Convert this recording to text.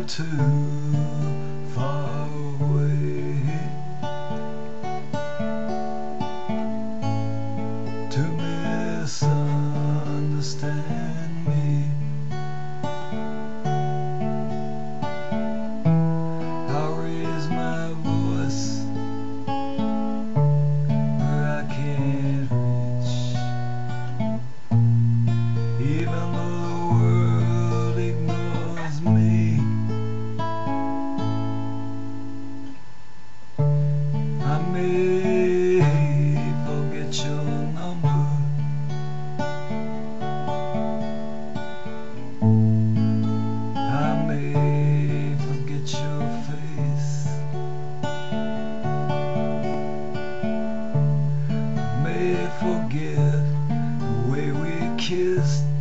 too. me forget your number. I may forget your face. May forget the way we kissed.